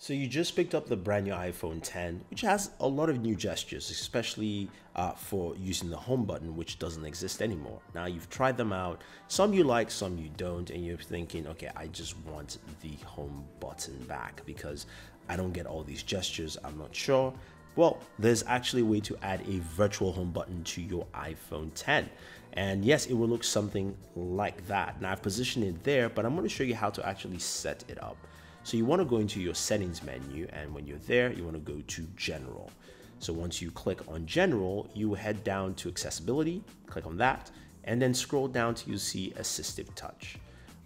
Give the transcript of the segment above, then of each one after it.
So you just picked up the brand new iPhone 10, which has a lot of new gestures, especially uh, for using the home button, which doesn't exist anymore. Now you've tried them out. Some you like, some you don't, and you're thinking, okay, I just want the home button back because I don't get all these gestures. I'm not sure. Well, there's actually a way to add a virtual home button to your iPhone 10. And yes, it will look something like that. Now I've positioned it there, but I'm going to show you how to actually set it up. So you want to go into your settings menu and when you're there, you want to go to general. So once you click on general, you head down to accessibility, click on that, and then scroll down till you see assistive touch.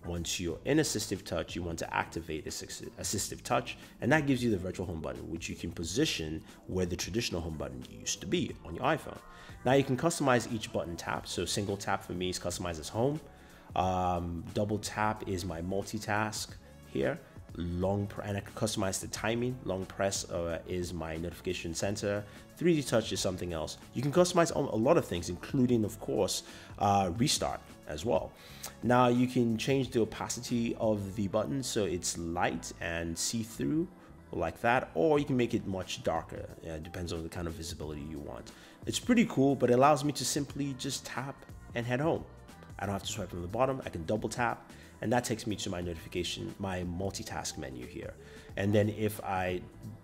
Once you're in assistive touch, you want to activate assistive touch, and that gives you the virtual home button, which you can position where the traditional home button used to be on your iPhone. Now you can customize each button tap. So single tap for me is customized as home. Um, double tap is my multitask here long and I can customize the timing. Long press uh, is my notification center. 3D touch is something else. You can customize a lot of things, including, of course, uh, restart as well. Now you can change the opacity of the button so it's light and see-through like that, or you can make it much darker. it depends on the kind of visibility you want. It's pretty cool, but it allows me to simply just tap and head home. I don't have to swipe from the bottom. I can double tap and that takes me to my notification, my multitask menu here. And then if I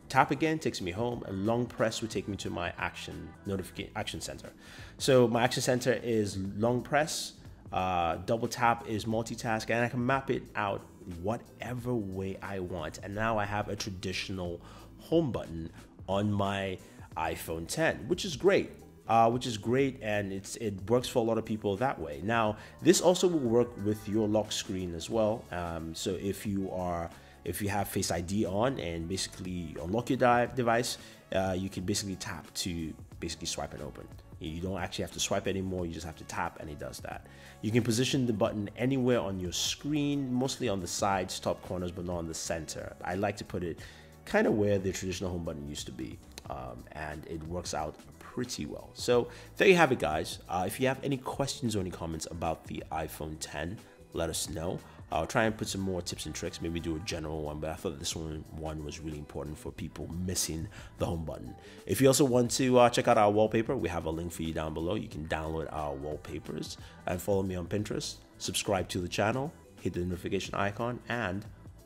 tap again, takes me home. A long press would take me to my action notification action center. So my action center is long press, uh, double tap is multitask, and I can map it out whatever way I want. And now I have a traditional home button on my iPhone 10, which is great uh, which is great and it's it works for a lot of people that way. Now, this also will work with your lock screen as well. Um, so if you are if you have Face ID on and basically unlock your device, uh, you can basically tap to basically swipe it open. You don't actually have to swipe anymore, you just have to tap and it does that. You can position the button anywhere on your screen, mostly on the sides, top corners, but not on the center. I like to put it kind of where the traditional home button used to be. Um, and it works out pretty well. So there you have it, guys. Uh, if you have any questions or any comments about the iPhone 10, let us know. I'll try and put some more tips and tricks, maybe do a general one, but I thought this one, one was really important for people missing the home button. If you also want to uh, check out our wallpaper, we have a link for you down below. You can download our wallpapers and follow me on Pinterest, subscribe to the channel, hit the notification icon, and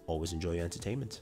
always enjoy your entertainment.